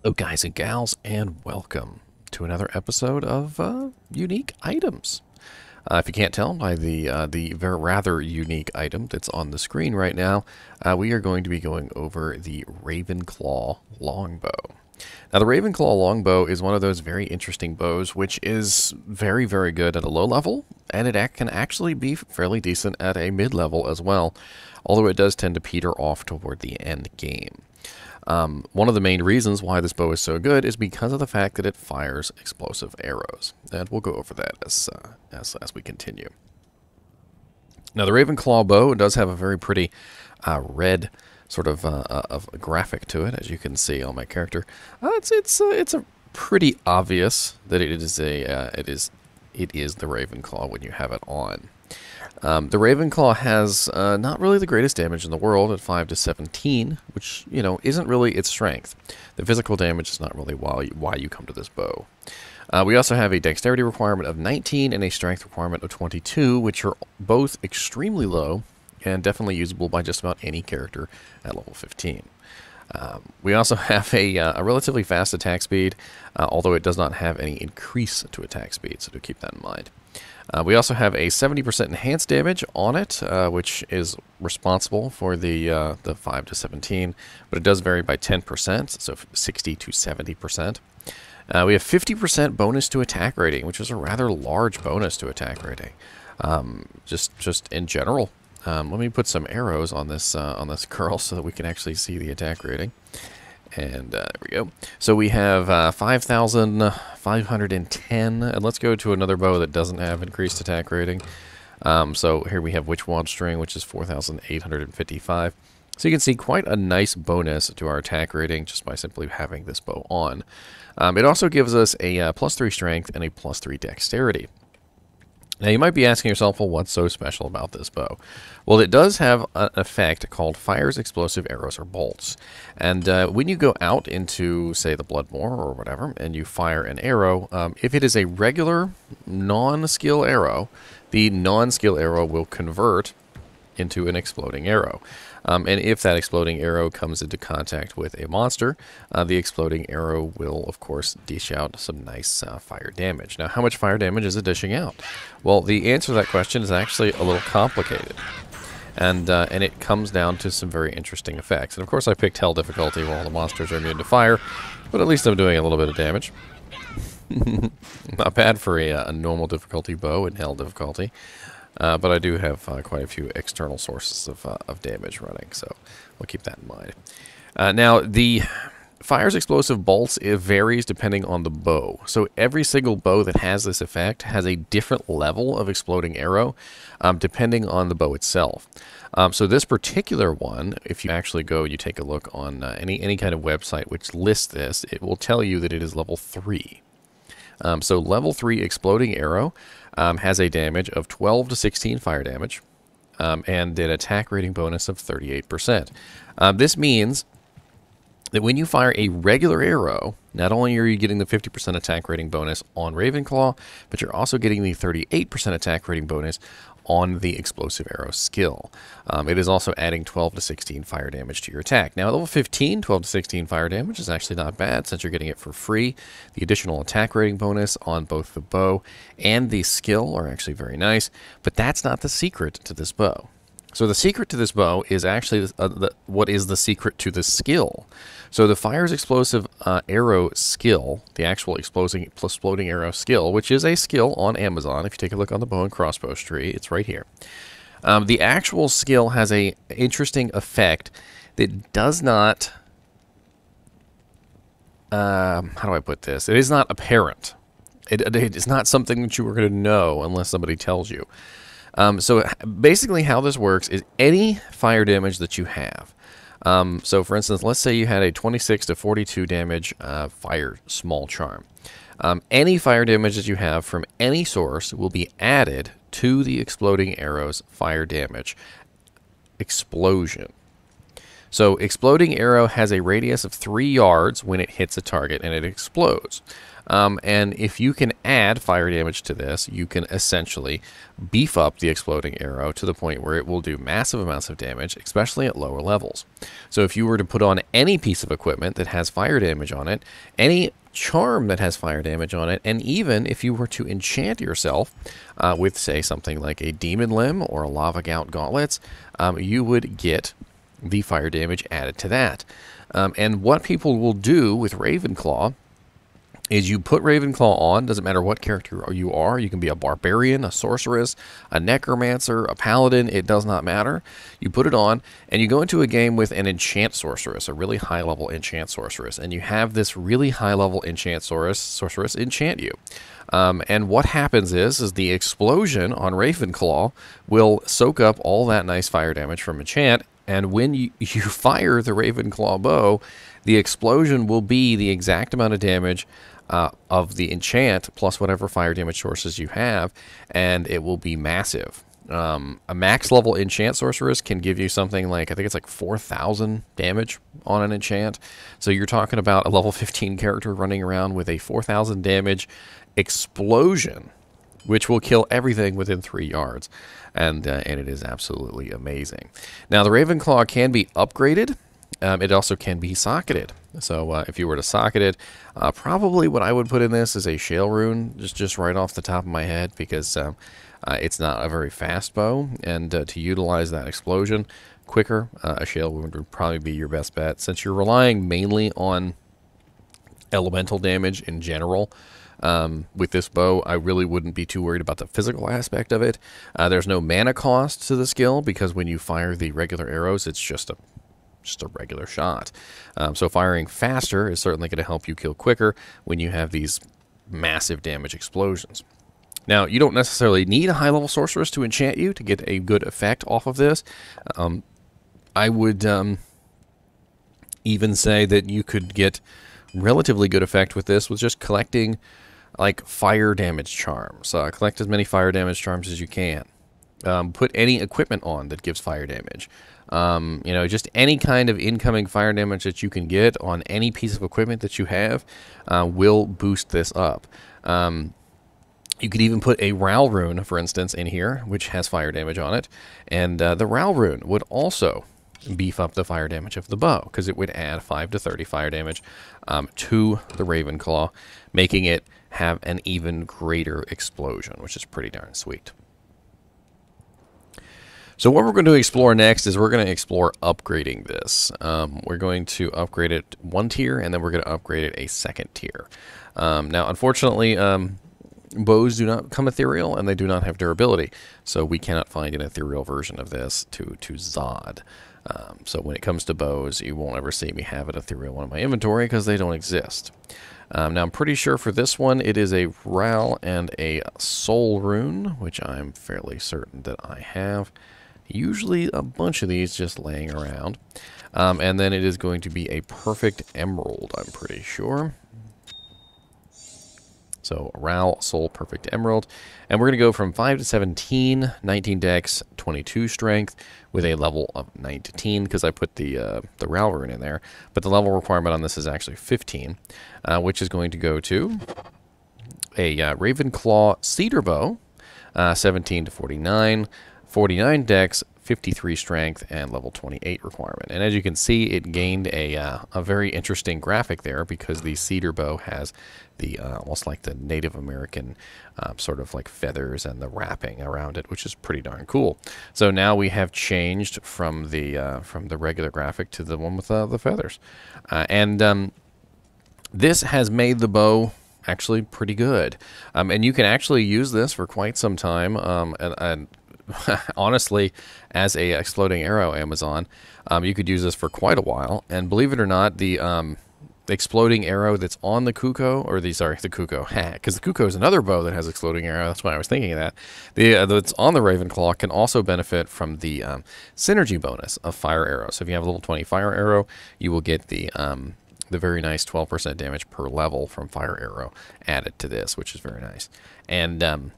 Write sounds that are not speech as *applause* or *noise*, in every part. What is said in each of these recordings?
Hello, guys and gals, and welcome to another episode of uh, Unique Items. Uh, if you can't tell by the uh, the very rather unique item that's on the screen right now, uh, we are going to be going over the Ravenclaw longbow. Now, the Ravenclaw longbow is one of those very interesting bows, which is very, very good at a low level, and it can actually be fairly decent at a mid level as well, although it does tend to peter off toward the end game. Um, one of the main reasons why this bow is so good is because of the fact that it fires explosive arrows, and we'll go over that as uh, as, as we continue. Now, the Ravenclaw bow does have a very pretty uh, red sort of, uh, uh of graphic to it, as you can see on my character. Uh, it's it's uh, it's a pretty obvious that it is a it is it is the Ravenclaw when you have it on. Um, the Ravenclaw has uh, not really the greatest damage in the world at 5 to 17, which, you know, isn't really its strength. The physical damage is not really why you, why you come to this bow. Uh, we also have a dexterity requirement of 19 and a strength requirement of 22, which are both extremely low and definitely usable by just about any character at level 15. Um, we also *laughs* have a, uh, a, relatively fast attack speed, uh, although it does not have any increase to attack speed, so do keep that in mind. Uh, we also have a 70% enhanced damage on it, uh, which is responsible for the uh, the 5 to 17, but it does vary by 10%, so 60 to 70%. Uh, we have 50% bonus to attack rating, which is a rather large bonus to attack rating. Um, just just in general. Um, let me put some arrows on this uh, on this *laughs* curl so that we can actually see the attack rating. And uh, there we go. So we have uh, 5,510. And let's go to another bow that doesn't have increased attack rating. Um, so here we have Witchwild String, which is 4,855. So you can see quite a nice bonus to our attack rating just by simply having this bow on. Um, it also gives us a uh, plus 3 strength and a plus 3 dexterity. Now you might be asking yourself, well, what's so special about this bow? Well, it does have an effect called fires explosive arrows or bolts. And uh, when you go out into, say, the Bloodmoor or whatever, and you fire an arrow, um, if it is a regular non-skill arrow, the non-skill arrow will convert into an exploding arrow. Um, and if that exploding arrow comes into contact with a monster, uh, the exploding arrow will, of course, dish out some nice uh, fire damage. Now, how much fire damage is it dishing out? Well, the answer to that question is actually a little complicated. And, uh, and it comes down to some very interesting effects. And of course I picked Hell difficulty while the monsters are immune to fire, but at least I'm doing a little bit of damage. *laughs* Not bad for a, uh, a normal difficulty bow in Hell difficulty. Uh, but I do have uh, quite a few external sources of, uh, of damage running, so we'll keep that in mind. Uh, now, the fire's explosive bolts, it varies depending on the bow. So every single bow that has this effect has a different level of exploding arrow, um, depending on the bow itself. Um, so this particular one, if you actually go, and you take a look on uh, any, any kind of website which lists this, it will tell you that it is level 3. Um, so level 3 exploding arrow um, has a damage of 12 to 16 fire damage um, and an attack rating bonus of 38%. Um, this means that when you fire a regular arrow, not only are you getting the 50% attack rating bonus on Ravenclaw, but you're also getting the 38% attack rating bonus on the explosive arrow skill. Um, it is also adding 12 to 16 fire damage to your attack. Now, at level 15, 12 to 16 fire damage is actually not bad since you're getting it for free. The additional attack rating bonus on both the bow and the skill are actually very nice, but that's not the secret to this bow. So the secret to this bow is actually uh, the, what is the secret to the skill. So the fire's explosive uh, arrow skill, the actual exploding, exploding arrow skill, which is a skill on Amazon. If you take a look on the bow and crossbow tree, it's right here. Um, the actual skill has a interesting effect that does not. Um, how do I put this? It is not apparent. It, it is not something that you are going to know unless somebody tells you. Um, so basically how this works is any fire damage that you have. Um, so for instance, let's say you had a 26 to 42 damage uh, fire small charm. Um, any fire damage that you have from any source will be added to the exploding arrow's fire damage explosion. So exploding arrow has a radius of three yards when it hits a target and it explodes. Um, and if you can add fire damage to this, you can essentially beef up the exploding arrow to the point where it will do massive amounts of damage, especially at lower levels. So if you were to put on any piece of equipment that has fire damage on it, any charm that has fire damage on it, and even if you were to enchant yourself uh, with, say, something like a demon limb or a lava gout gauntlets, um, you would get the fire damage added to that. Um, and what people will do with Ravenclaw is you put Ravenclaw on, doesn't matter what character you are. You can be a barbarian, a sorceress, a necromancer, a paladin, it does not matter. You put it on, and you go into a game with an enchant sorceress, a really high level enchant sorceress, and you have this really high level enchant sorceress, sorceress enchant you. Um, and what happens is, is the explosion on Ravenclaw will soak up all that nice fire damage from enchant, and when you, *laughs* you fire the Ravenclaw bow, the explosion will be the exact amount of damage uh, of the enchant plus whatever fire damage sources you have, and it will be massive. Um, a max level enchant sorceress can give you something like I think it's like 4,000 damage on an enchant. So you're talking about a level 15 character running around with a 4,000 damage explosion, which will kill everything within three yards, and uh, and it is absolutely amazing. Now the Ravenclaw can be upgraded. Um, it also can be socketed. So uh, if you were to socket it, uh, probably what I would put in this is a Shael rune, just just right off the top of my head, because um, uh, it's not a very fast bow, and uh, to utilize that explosion quicker, uh, a Shael rune would probably be your best bet. Since you're relying mainly on elemental damage in general, um, with this bow, I really wouldn't be too worried about the physical aspect of it. Uh, there's no mana cost to the skill because when you fire the regular arrows, it's just a just a regular shot. Um, so firing faster is certainly going to help you kill quicker when you have these massive damage explosions. Now, you don't necessarily need a high-level sorceress to enchant you to get a good effect off of this. Um, I would um, even say that you could get relatively good effect with this with just collecting like fire damage charms. Uh, collect as many fire damage charms as you can. Um, put any equipment on that gives fire damage. Um, you know, just any kind of incoming fire damage that you can get on any piece of equipment that you have uh, will boost this up. Um, you could even put a Ral rune, for instance, in here, which has fire damage on it. And uh, the Ral rune would also beef up the fire damage of the bow, because it would add 5 to 30 fire damage um, to the Ravenclaw, making it have an even greater explosion, which is pretty darn sweet. So what we're going to explore next is we're going to explore upgrading this. Um, we're going to upgrade it one tier, and then we're going to upgrade it a second tier. Um, now, unfortunately, um, bows do not come ethereal, and they do not have durability, so we cannot find an ethereal version of this to, to Zod. Um, so when it comes to bows, you won't ever see me have an ethereal one in my inventory because they don't exist. Um, now I'm pretty sure for this one it is a Ral and a Sol Rune, which I'm fairly certain that I have. Usually a bunch of these just laying around. Um, and then it is going to be a perfect emerald, I'm pretty sure. So Ral Sol Perfect Emerald. And we're going to go from 5 to 17, 19 dex, 22 strength, with a level of 19, because I put the uh, the Ral rune in there. But the level requirement on this is actually 15, uh, which is going to go to a uh, Ravenclaw Cedar Bow, uh, 17 to 49, 49 dex, 53 strength, and level 28 requirement. And as you can see, it gained a, uh, a very interesting graphic there because the cedar bow has the uh, almost like the Native American uh, sort of like feathers and the wrapping around it, which is pretty darn cool. So now we have changed from the uh, from the regular graphic to the one with the feathers, uh, and um, this has made the bow actually pretty good. Um, and you can actually use this for quite some time. Um, and, and *laughs* honestly, as a exploding arrow Amazon, um, you could use this for quite a while. And believe it or not, the um, exploding arrow that's on the Kuko, or the sorry, the Kuko, *laughs* because the Kuko is another bow that has exploding arrow. That's why I was thinking of that. The uh, that's on the Ravenclaw can also benefit from the um, synergy bonus of fire arrow. So if you have a level 20 fire arrow, you will get the um, the very nice 12% damage per level from fire arrow added to this, which is very nice. And um,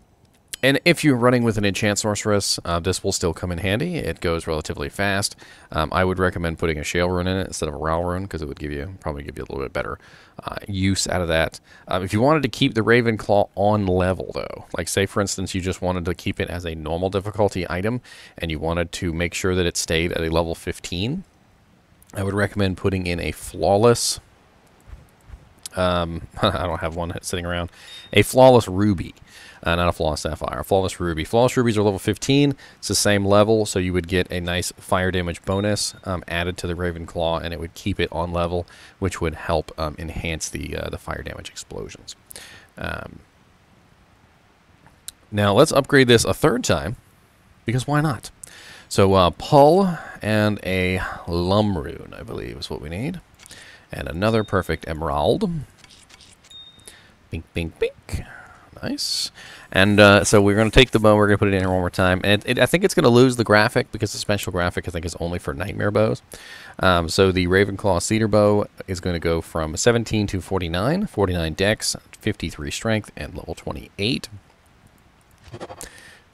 and if you're running with an enchant sorceress, uh, this will still come in handy. It goes relatively fast. Um, I would recommend putting a Shael rune in it instead of a Ral rune because it would give you probably give you a little bit better uh, use out of that. Um, if you wanted to keep the Ravenclaw on level though, like say for instance you just wanted to keep it as a normal difficulty item and you wanted to make sure that it stayed at a level 15, I would recommend putting in a flawless. Um, *laughs* I don't have one sitting around. A flawless ruby. Uh, not a flawless sapphire, a flawless ruby. Flawless rubies are level 15. It's the same level, so you would get a nice fire damage bonus um, added to the Ravenclaw, and it would keep it on level, which would help um, enhance the uh, the fire damage explosions. Um, now let's upgrade this a third time, because why not? So uh, Pul and a Lum rune, I believe, is what we need, and another perfect Emerald. Bink, bink, bink. Nice. And uh, so we're going to take the bow, we're going to put it in here one more time. And it, it, I think it's going to lose the graphic because the special graphic, I think, is only for nightmare bows. Um, so the Ravenclaw Cedar Bow is going to go from 17 to 49, 49 dex, 53 strength, and level 28.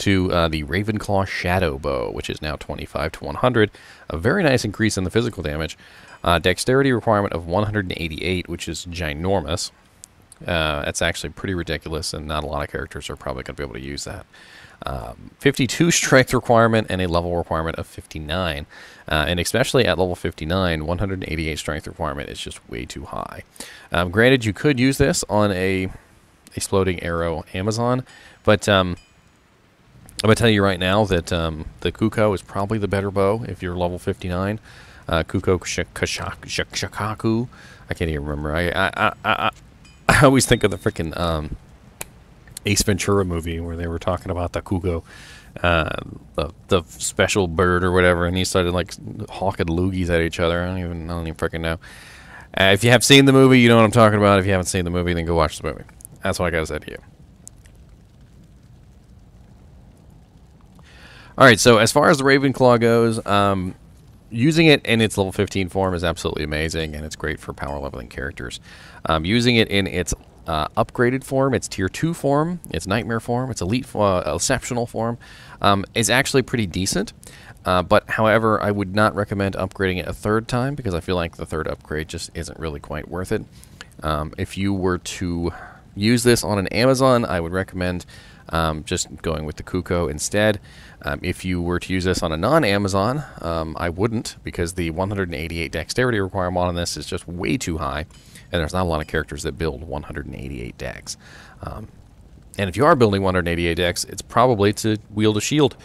To uh, the Ravenclaw Shadow Bow, which is now 25 to 100. A very nice increase in the physical damage. Uh, dexterity requirement of 188, which is ginormous. Uh, that's actually pretty ridiculous, and not a lot of characters are probably going to be able to use that. Um, 52 *laughs* strength requirement and a level requirement of 59. Uh, and especially at level 59, 188 strength requirement is just way too high. Um, granted, you could use this on a exploding arrow Amazon, but um, I'm to tell you right now that um, the Kuko is probably the better bow if you're level 59. Uh, Kuko Shakaku. I can't even remember. I, I, I, I *laughs* always think of the freaking um, Ace Ventura movie where they were talking about the Kuko, uh, the the special bird or whatever, and he started like hawking loogies at each other. I don't even I don't even freaking know. Uh, if you have seen the movie, you know what I'm talking about. If you haven't seen the movie, then go watch the movie. That's what I gotta say to you. All right, so as far as the Ravenclaw goes, um, using it in its level 15 form is absolutely amazing, and it's great for power leveling characters. Um, using it in its uh, upgraded form, its tier 2 form, its nightmare form, its elite uh, exceptional form, um, is actually pretty decent. Uh, but however, I would not recommend upgrading it a third time because I feel like the third upgrade just isn't really quite worth it. Um, if you were to use this on an Amazon, I would recommend um, just going with the Kuko instead. Um, if you were to use this on a non-Amazon, um, I wouldn't because the 188 dexterity requirement on this is just way too high, and there's not a lot of characters that build 188 dex. Um, and if you are building 188 dex, it's probably to wield a shield.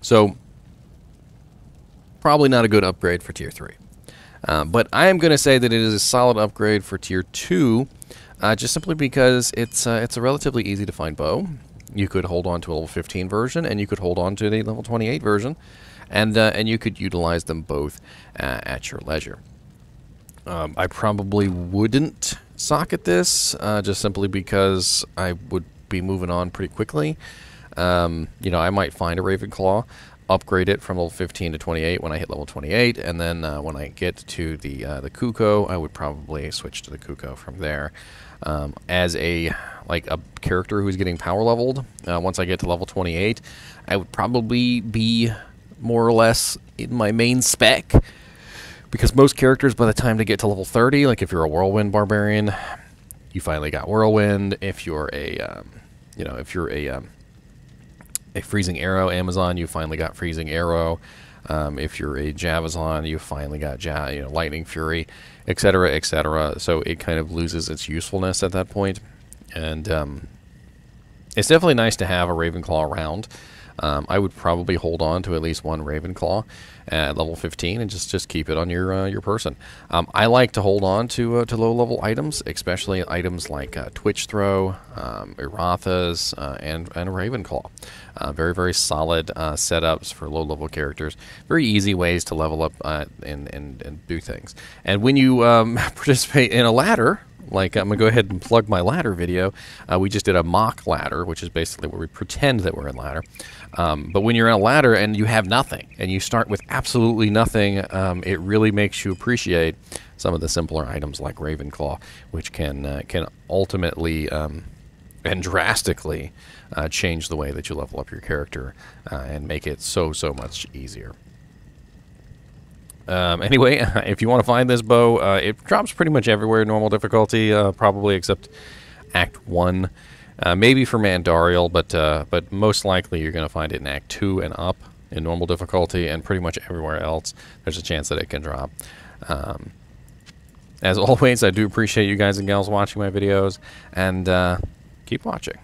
So, probably not a good upgrade for Tier 3. Uh, but I am going to say that it is a solid upgrade for Tier 2 uh, just simply because it's uh, it's a relatively easy to find bow. You could hold on to a level 15 version, and you could hold on to the level 28 version, and uh, and you could utilize them both uh, at your leisure. Um, I probably wouldn't socket this, just simply because I would be moving on pretty quickly. Um, you know, I might find a Ravenclaw, upgrade it from level 15 to 28 when I hit level 28, and then uh, when I get to the uh, the Kuko, I would probably switch to the Kuko from there um, as a like a character who's getting power leveled. Uh, once I get to level 28, I would probably be more or less in my main spec because most characters by the time they get to level 30, like if you're a whirlwind barbarian, you finally got whirlwind. If you're a um, you know if you're a um, a freezing arrow Amazon, you finally got freezing arrow. Um, if you're a Javazon, you finally got ja you know, Lightning Fury, etc., etc. So it kind of loses its usefulness at that. And um, it's definitely nice to have a Ravenclaw around. Um, I would probably hold on to at least one Ravenclaw at level 15 and just, just keep it on your uh, your person. Um, I like to hold on to uh, to low level items, especially items like uh, Twitchthroe, um, uh, and and Ravenclaw. Uh, very very solid uh, setups for low level characters. Very easy ways to level up and, and and do things. And when you um, *laughs* participate in a ladder, like I'm gonna go ahead and plug my ladder video. Uh, we just did a mock ladder, which is basically where we pretend that we're in ladder. Um, but when you're in a ladder and you have nothing, and you start with absolutely nothing, um, it really makes you appreciate some of the simpler items like Ravenclaw, which can uh, can ultimately um, and drastically uh, change the way that you level up your character uh, and make it so so much easier. Um, anyway, *laughs* if you want to find this bow, uh, it drops pretty much everywhere normal difficulty, uh, probably except Act One, uh, maybe for Mandariel, but uh, but most likely you're going to find it in Act Two and up in normal difficulty, and pretty much everywhere else there's a chance that it can drop. Um, as *laughs* always, I do appreciate you guys and gals watching my videos, and uh, keep watching.